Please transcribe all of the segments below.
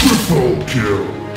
Triple kill.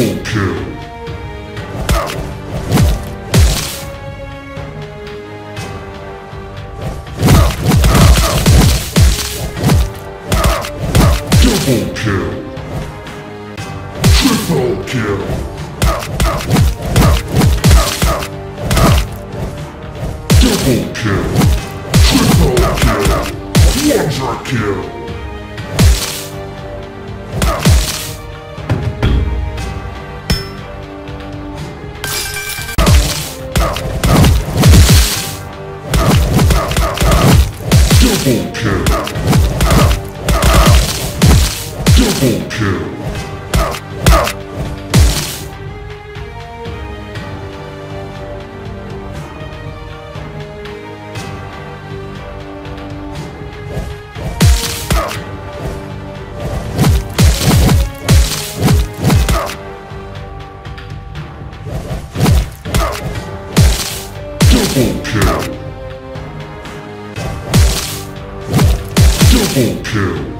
Double kill. Kill. Triple kill. Double kill. Triple kill. Double kill. Triple kill.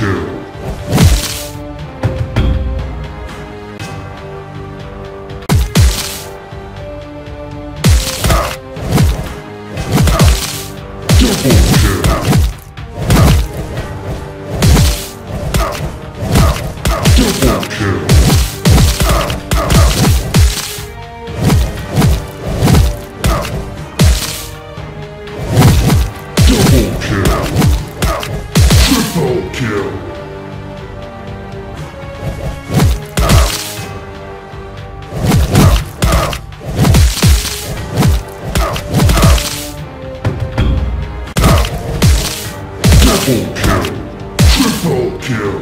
kill.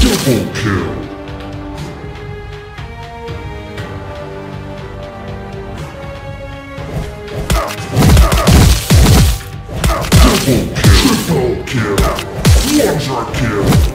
Double kill. Double kill. Triple kill. Quadra kill.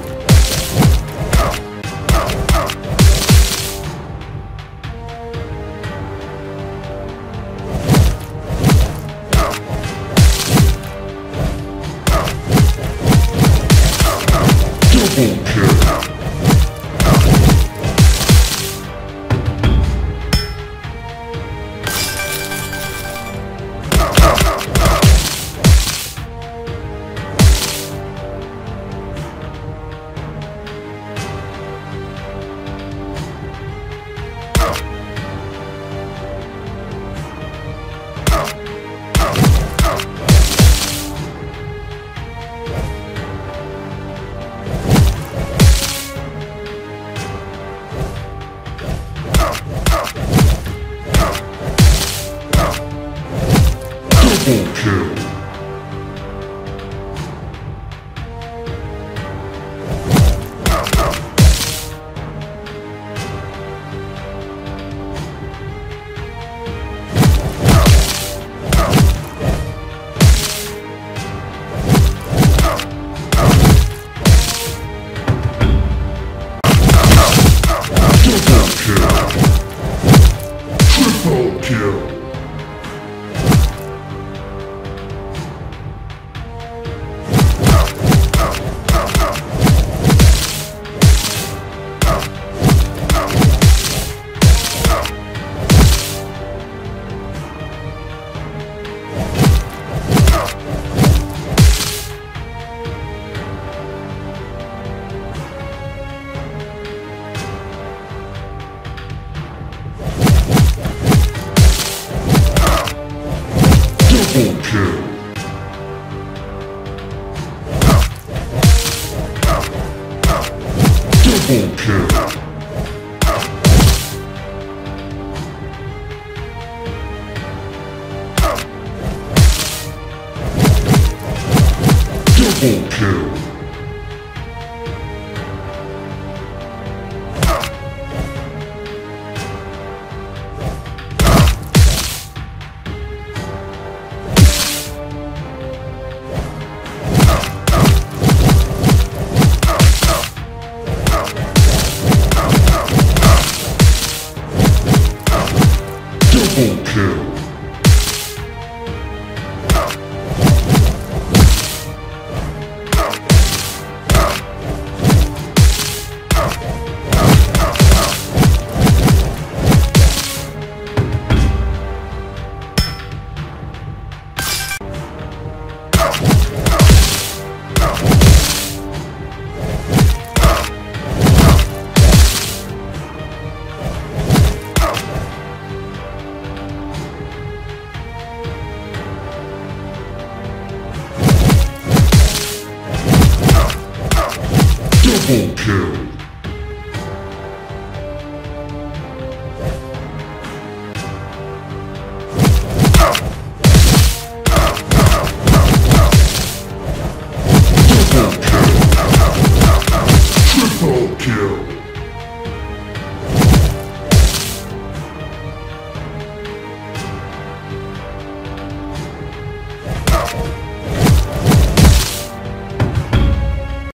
Double kill.